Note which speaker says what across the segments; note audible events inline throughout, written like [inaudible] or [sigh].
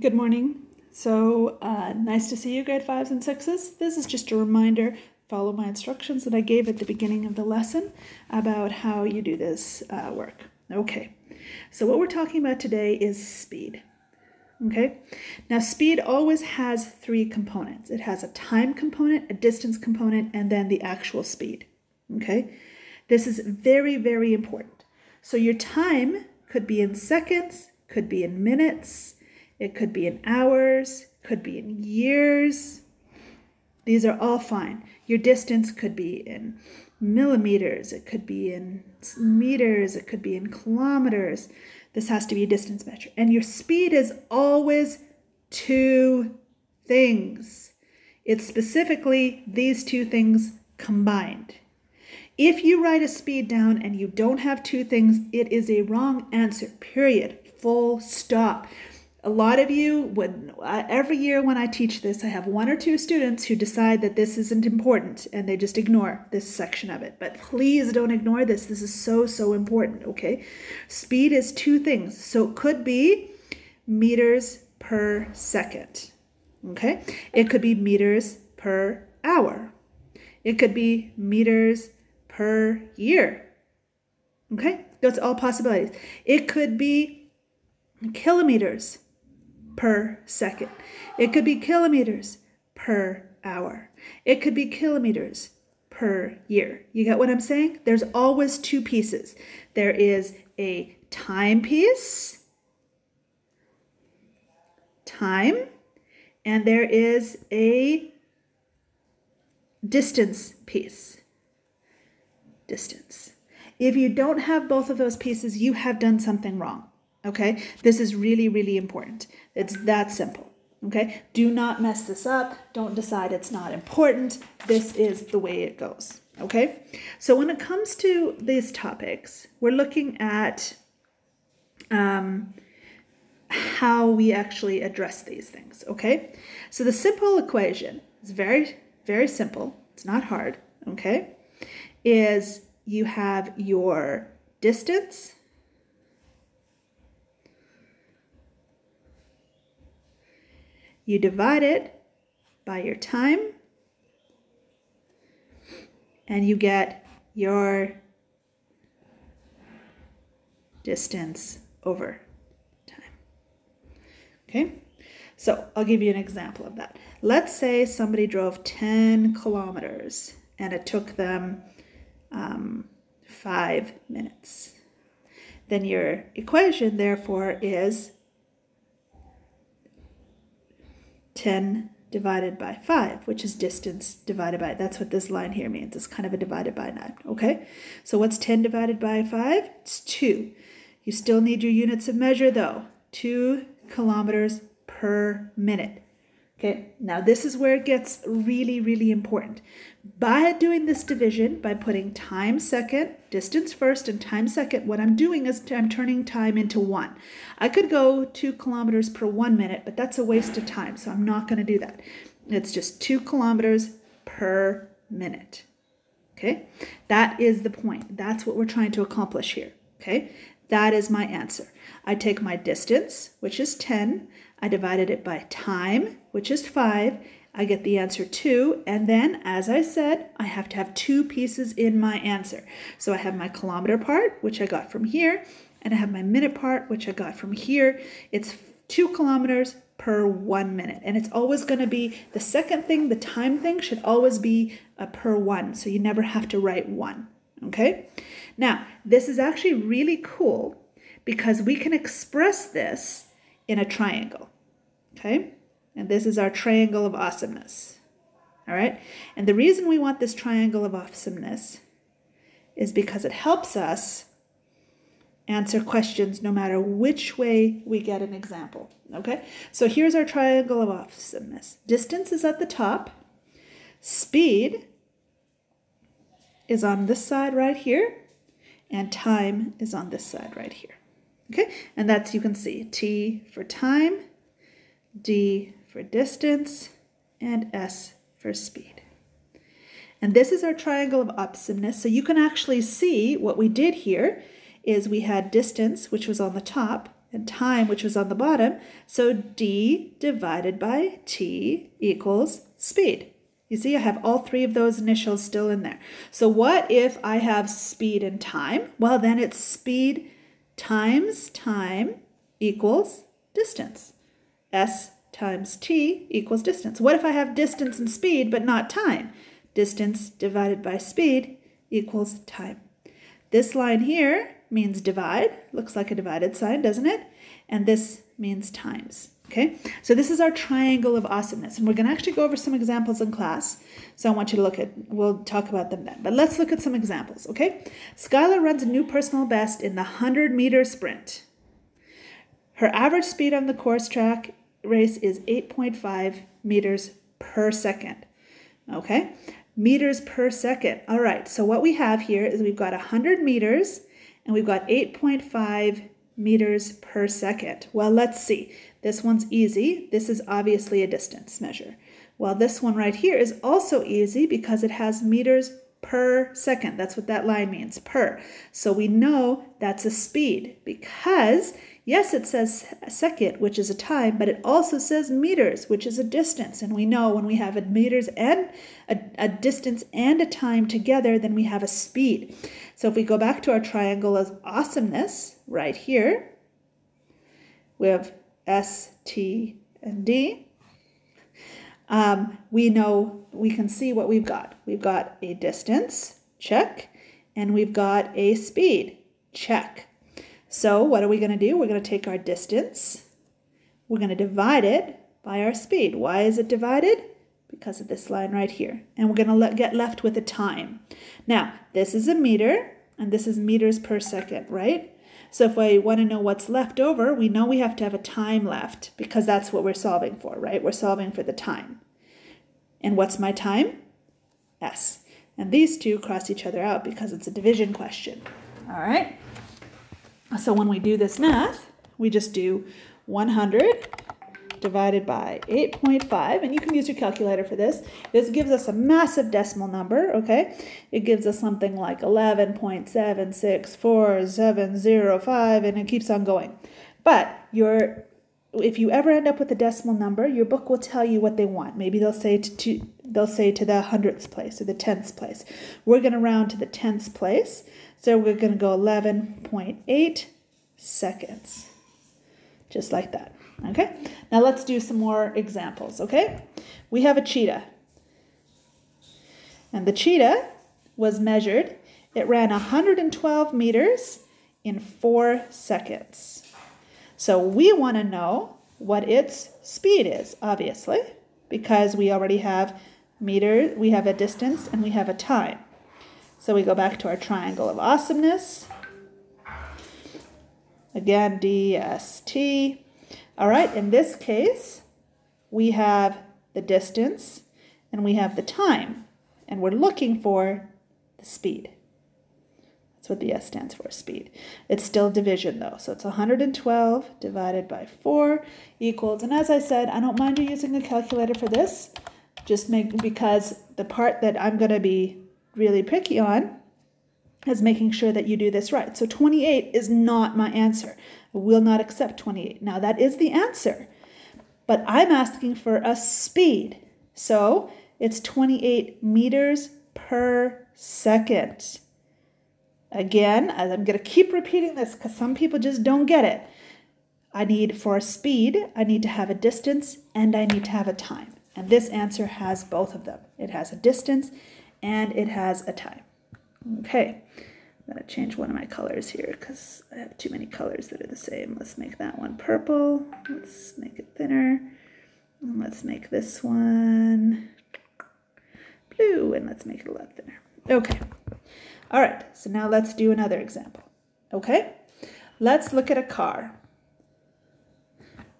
Speaker 1: Good morning. So uh, nice to see you, grade fives and sixes. This is just a reminder. Follow my instructions that I gave at the beginning of the lesson about how you do this uh, work. Okay, so what we're talking about today is speed. Okay, now speed always has three components it has a time component, a distance component, and then the actual speed. Okay, this is very, very important. So your time could be in seconds, could be in minutes it could be in hours, could be in years. These are all fine. Your distance could be in millimeters, it could be in meters, it could be in kilometers. This has to be a distance measure. And your speed is always two things. It's specifically these two things combined. If you write a speed down and you don't have two things, it is a wrong answer, period, full stop a lot of you would uh, every year when i teach this i have one or two students who decide that this isn't important and they just ignore this section of it. But please don't ignore this. This is so so important okay? Speed is two things. So it could be meters per second okay? It could be meters per hour. It could be meters per year okay? That's all possibilities. It could be kilometers per second. It could be kilometers per hour. It could be kilometers per year. You get what I'm saying? There's always two pieces. There is a time piece, time, and there is a distance piece, distance. If you don't have both of those pieces, you have done something wrong. Okay, this is really, really important. It's that simple. Okay, do not mess this up. Don't decide it's not important. This is the way it goes. Okay, so when it comes to these topics, we're looking at um, how we actually address these things. Okay, so the simple equation is very, very simple. It's not hard. Okay, is you have your distance You divide it by your time and you get your distance over time. Okay, so I'll give you an example of that. Let's say somebody drove 10 kilometers and it took them um, five minutes. Then your equation, therefore, is 10 divided by 5, which is distance divided by, that's what this line here means. It's kind of a divided by 9, okay? So what's 10 divided by 5? It's 2. You still need your units of measure though. 2 kilometers per minute. Okay, now this is where it gets really, really important. By doing this division, by putting time second, distance first, and time second, what I'm doing is I'm turning time into one. I could go two kilometers per one minute, but that's a waste of time, so I'm not going to do that. It's just two kilometers per minute. Okay, that is the point. That's what we're trying to accomplish here. Okay, that is my answer. I take my distance, which is 10, I divided it by time, which is 5. I get the answer 2. And then, as I said, I have to have two pieces in my answer. So I have my kilometer part, which I got from here, and I have my minute part, which I got from here. It's 2 kilometers per one minute. And it's always going to be the second thing, the time thing, should always be a per one. So you never have to write one. Okay? Now, this is actually really cool because we can express this in a triangle. Okay? And this is our triangle of awesomeness. All right? And the reason we want this triangle of awesomeness is because it helps us answer questions no matter which way we get an example. Okay? So here's our triangle of awesomeness. Distance is at the top. Speed is on this side right here. And time is on this side right here. Okay, and that's, you can see, T for time, D for distance, and S for speed. And this is our triangle of awesomeness. So you can actually see what we did here is we had distance, which was on the top, and time, which was on the bottom. So d divided by t equals speed. You see, I have all three of those initials still in there. So what if I have speed and time? Well, then it's speed times time equals distance. S times t equals distance. What if I have distance and speed but not time? Distance divided by speed equals time. This line here means divide. Looks like a divided sign, doesn't it? And this means times. Okay, so this is our triangle of awesomeness, and we're going to actually go over some examples in class. So I want you to look at, we'll talk about them then. But let's look at some examples, okay? Skylar runs a new personal best in the 100 meter sprint. Her average speed on the course track race is 8.5 meters per second. Okay, meters per second. All right, so what we have here is we've got 100 meters and we've got 8.5 meters per second. Well, let's see. This one's easy. This is obviously a distance measure. Well, this one right here is also easy because it has meters per second. That's what that line means, per. So we know that's a speed because, yes, it says second, which is a time, but it also says meters, which is a distance. And we know when we have a meters and a, a distance and a time together, then we have a speed. So if we go back to our triangle of awesomeness right here, we have S, T, and D. Um, we know, we can see what we've got. We've got a distance, check, and we've got a speed, check. So what are we going to do? We're going to take our distance, we're going to divide it by our speed. Why is it divided? Because of this line right here. And we're going to let, get left with a time. Now, this is a meter, and this is meters per second, right? So if we want to know what's left over, we know we have to have a time left because that's what we're solving for, right? We're solving for the time. And what's my time? S. And these two cross each other out because it's a division question. All right? So when we do this math, we just do 100 divided by 8.5, and you can use your calculator for this. This gives us a massive decimal number, okay? It gives us something like 11.764705, and it keeps on going. But your if you ever end up with a decimal number, your book will tell you what they want. Maybe they'll say to, to they'll say to the hundredths place or the tenths place. We're going to round to the tenths place, so we're going to go 11.8 seconds, just like that. Okay, now let's do some more examples. Okay, we have a cheetah, and the cheetah was measured. It ran 112 meters in four seconds. So we want to know what its speed is, obviously, because we already have meter, we have a distance, and we have a time. So we go back to our triangle of awesomeness. Again, DST. All right, in this case, we have the distance and we have the time, and we're looking for the speed. That's what the S stands for, speed. It's still division though, so it's 112 divided by 4 equals, and as I said, I don't mind you using a calculator for this, just make because the part that I'm going to be really picky on is making sure that you do this right. So 28 is not my answer. I will not accept 28. Now that is the answer, but I'm asking for a speed. So it's 28 meters per second. Again, I'm going to keep repeating this because some people just don't get it. I need for a speed, I need to have a distance and I need to have a time. And this answer has both of them. It has a distance and it has a time. Okay, I'm to change one of my colors here because I have too many colors that are the same. Let's make that one purple. Let's make it thinner. And let's make this one blue and let's make it a lot thinner. Okay. All right, so now let's do another example. Okay, let's look at a car.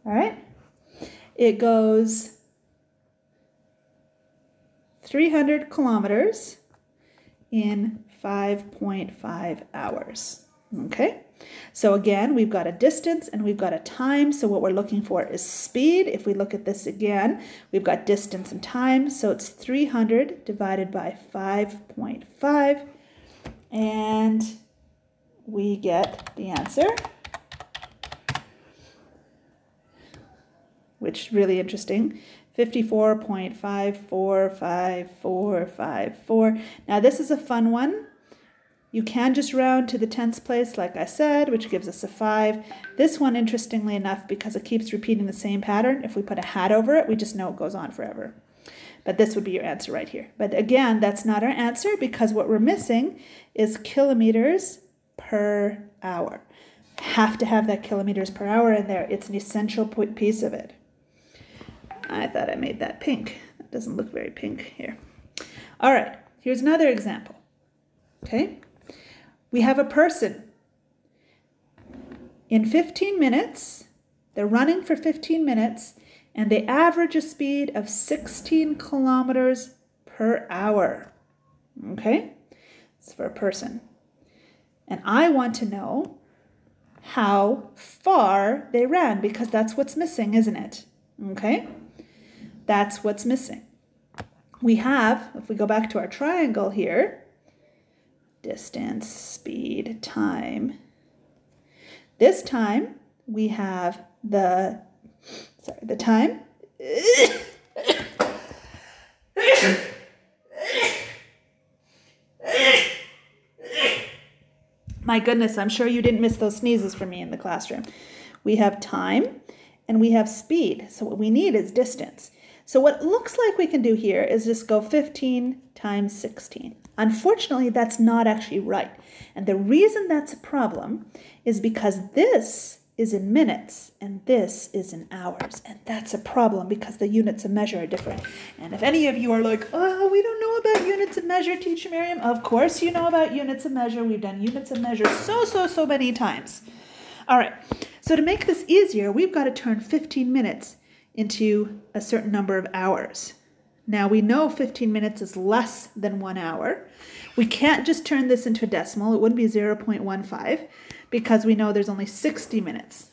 Speaker 1: All right, it goes 300 kilometers in 5.5 hours. Okay, so again, we've got a distance and we've got a time. So what we're looking for is speed. If we look at this again, we've got distance and time. So it's 300 divided by 5.5 and we get the answer which really interesting. 54.545454. Now this is a fun one. You can just round to the tens place, like I said, which gives us a 5. This one, interestingly enough, because it keeps repeating the same pattern, if we put a hat over it, we just know it goes on forever. But this would be your answer right here. But again, that's not our answer because what we're missing is kilometers per hour. Have to have that kilometers per hour in there. It's an essential piece of it. I thought I made that pink. That doesn't look very pink here. All right, here's another example. Okay, we have a person. In 15 minutes, they're running for 15 minutes, and they average a speed of 16 kilometers per hour. Okay, it's for a person. And I want to know how far they ran because that's what's missing, isn't it? Okay, that's what's missing. We have, if we go back to our triangle here, distance, speed, time. This time we have the, sorry, the time. My goodness, I'm sure you didn't miss those sneezes for me in the classroom. We have time and we have speed. So what we need is distance. So what looks like we can do here is just go 15 times 16. Unfortunately, that's not actually right. And the reason that's a problem is because this is in minutes and this is in hours. And that's a problem because the units of measure are different. And if any of you are like, oh, we don't know about units of measure, teacher Miriam, of course you know about units of measure. We've done units of measure so, so, so many times. All right, so to make this easier, we've got to turn 15 minutes into a certain number of hours. Now we know 15 minutes is less than one hour. We can't just turn this into a decimal. It would be 0.15 because we know there's only 60 minutes,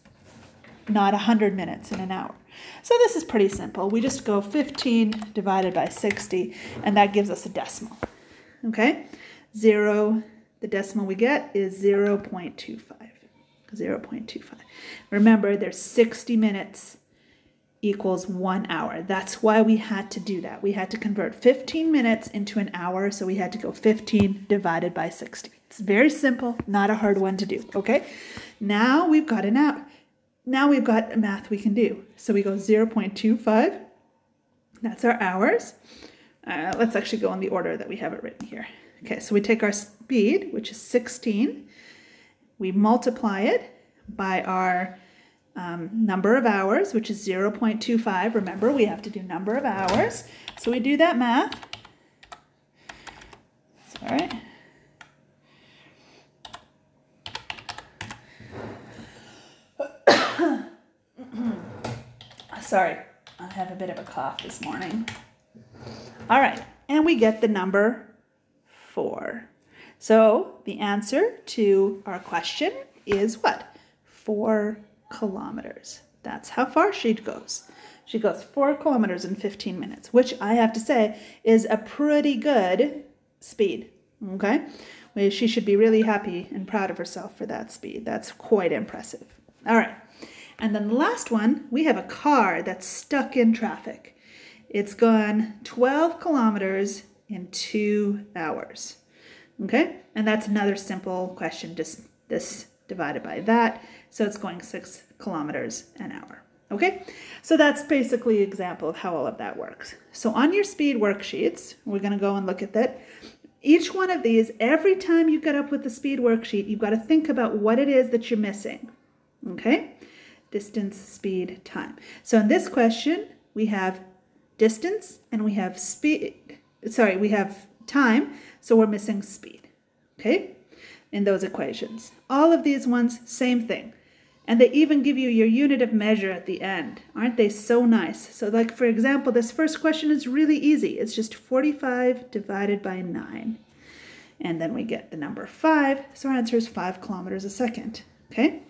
Speaker 1: not 100 minutes in an hour. So this is pretty simple. We just go 15 divided by 60 and that gives us a decimal. Okay, zero, the decimal we get is 0.25. 0.25. Remember, there's 60 minutes equals one hour. That's why we had to do that. We had to convert 15 minutes into an hour, so we had to go 15 divided by 60. It's very simple, not a hard one to do, okay? Now we've got an hour. Now we've got a math we can do. So we go 0 0.25, that's our hours. Uh, let's actually go in the order that we have it written here. Okay, so we take our speed, which is 16, we multiply it by our um, number of hours, which is 0.25. Remember, we have to do number of hours. So we do that math. all right. [coughs] Sorry, I have a bit of a cough this morning. All right, and we get the number 4. So the answer to our question is what? 4 kilometers. That's how far she goes. She goes four kilometers in 15 minutes, which I have to say is a pretty good speed. Okay? She should be really happy and proud of herself for that speed. That's quite impressive. All right. And then the last one, we have a car that's stuck in traffic. It's gone 12 kilometers in two hours. Okay? And that's another simple question, just this divided by that. So it's going six kilometers an hour. Okay, so that's basically an example of how all of that works. So on your speed worksheets, we're going to go and look at that. Each one of these, every time you get up with the speed worksheet, you've got to think about what it is that you're missing. Okay, distance, speed, time. So in this question, we have distance and we have speed. Sorry, we have time, so we're missing speed. Okay, in those equations. All of these ones, same thing. And they even give you your unit of measure at the end. Aren't they so nice? So like, for example, this first question is really easy. It's just 45 divided by 9. And then we get the number 5. So our answer is 5 kilometers a second. Okay?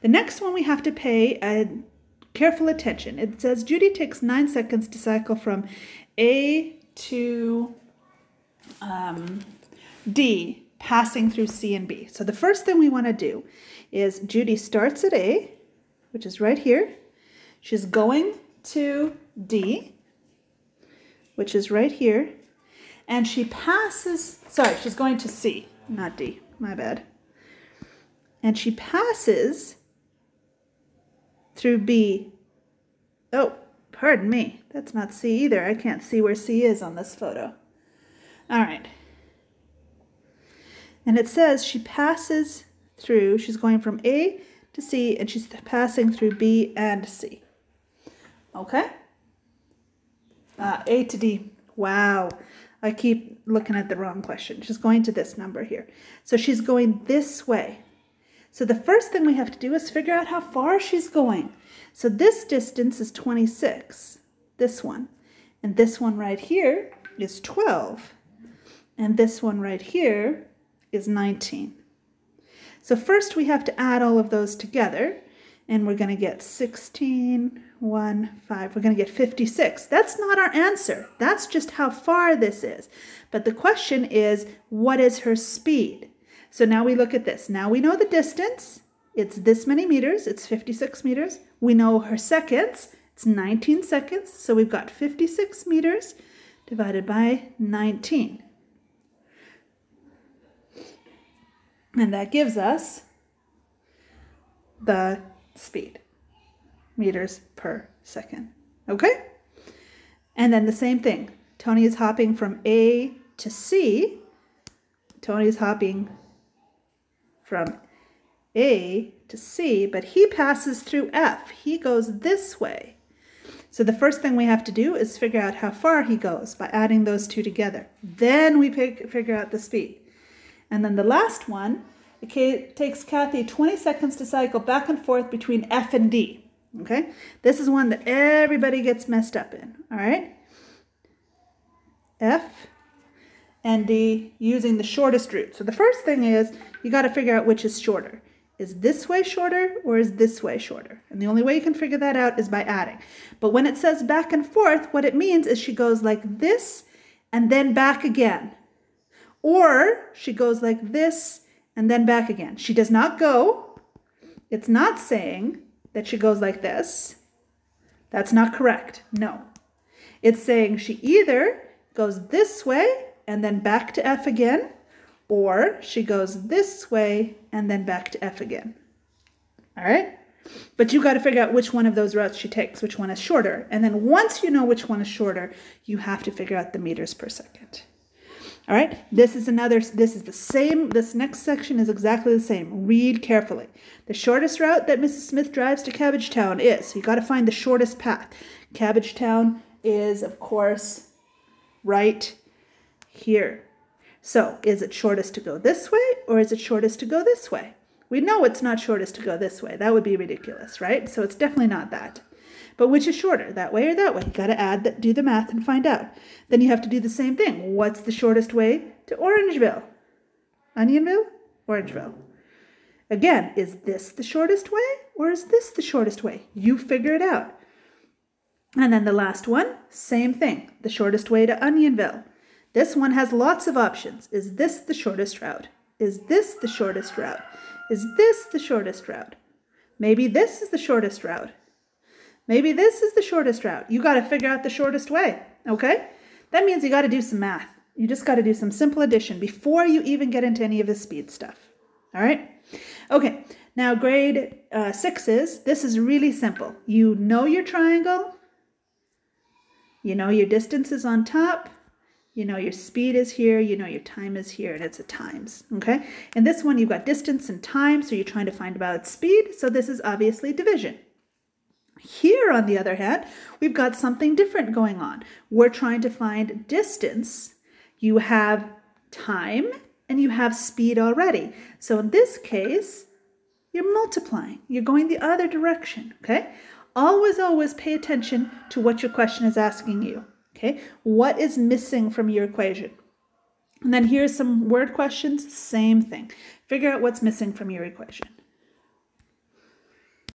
Speaker 1: The next one we have to pay a careful attention. It says Judy takes 9 seconds to cycle from A to um, D, passing through C and B. So the first thing we want to do is Judy starts at A, which is right here. She's going to D, which is right here, and she passes, sorry, she's going to C, not D, my bad. And she passes through B. Oh, pardon me, that's not C either. I can't see where C is on this photo. All right. And it says she passes through, she's going from A to C, and she's passing through B and C. Okay? Uh, A to D. Wow. I keep looking at the wrong question. She's going to this number here. So she's going this way. So the first thing we have to do is figure out how far she's going. So this distance is 26, this one. And this one right here is 12. And this one right here is 19. So first we have to add all of those together and we're going to get 16, 1, 5. We're going to get 56. That's not our answer. That's just how far this is. But the question is, what is her speed? So now we look at this. Now we know the distance. It's this many meters. It's 56 meters. We know her seconds. It's 19 seconds. So we've got 56 meters divided by 19. And that gives us the speed, meters per second. Okay? And then the same thing. Tony is hopping from A to C. Tony is hopping from A to C, but he passes through F. He goes this way. So the first thing we have to do is figure out how far he goes by adding those two together. Then we pick, figure out the speed. And then the last one, it takes Kathy 20 seconds to cycle back and forth between F and D. Okay, this is one that everybody gets messed up in. All right, F and D using the shortest route. So the first thing is you got to figure out which is shorter. Is this way shorter or is this way shorter? And the only way you can figure that out is by adding. But when it says back and forth, what it means is she goes like this and then back again. Or she goes like this and then back again. She does not go. It's not saying that she goes like this. That's not correct. No. It's saying she either goes this way and then back to F again, or she goes this way and then back to F again. All right? But you got to figure out which one of those routes she takes, which one is shorter. And then once you know which one is shorter, you have to figure out the meters per second. All right, this is another, this is the same, this next section is exactly the same. Read carefully. The shortest route that Mrs. Smith drives to Cabbagetown is, you got to find the shortest path. Cabbagetown is, of course, right here. So, is it shortest to go this way or is it shortest to go this way? We know it's not shortest to go this way. That would be ridiculous, right? So it's definitely not that. But which is shorter, that way or that way? You got to add that, do the math and find out. Then you have to do the same thing. What's the shortest way to Orangeville? Onionville? Orangeville. Again, is this the shortest way or is this the shortest way? You figure it out. And then the last one, same thing. The shortest way to Onionville. This one has lots of options. Is this the shortest route? Is this the shortest route? Is this the shortest route? Maybe this is the shortest route. Maybe this is the shortest route. You got to figure out the shortest way, okay? That means you got to do some math. You just got to do some simple addition before you even get into any of the speed stuff, all right? Okay, now grade uh, sixes, this is really simple. You know your triangle, you know your distance is on top, you know your speed is here, you know your time is here, and it's a times, okay? In this one, you've got distance and time, so you're trying to find about speed, so this is obviously division. Here, on the other hand, we've got something different going on. We're trying to find distance. You have time and you have speed already. So in this case, you're multiplying. You're going the other direction, okay? Always, always pay attention to what your question is asking you, okay? What is missing from your equation? And then here's some word questions, same thing. Figure out what's missing from your equation.